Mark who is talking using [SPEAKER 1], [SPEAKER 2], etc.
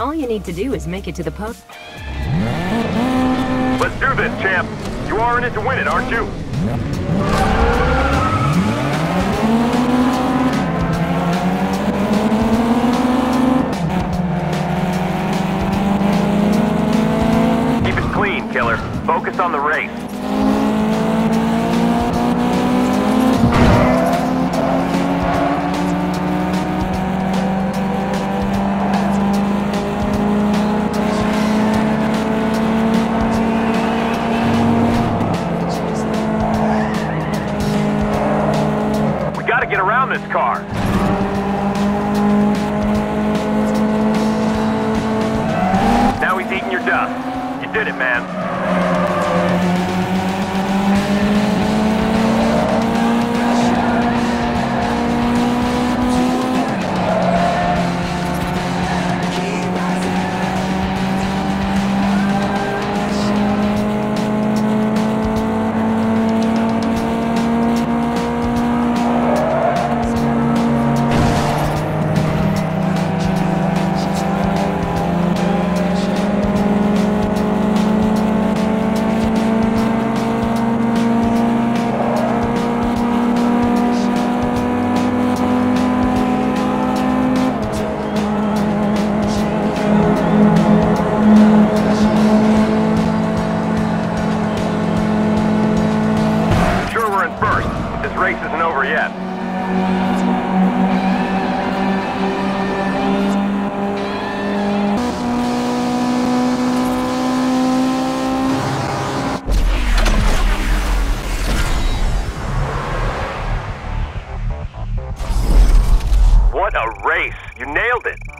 [SPEAKER 1] All you need to do is make it to the pub.
[SPEAKER 2] Let's do this, champ. You are in it to win it, aren't you? Gotta get around this car. Now he's eating your dust. You did it, man. What a race! You nailed it!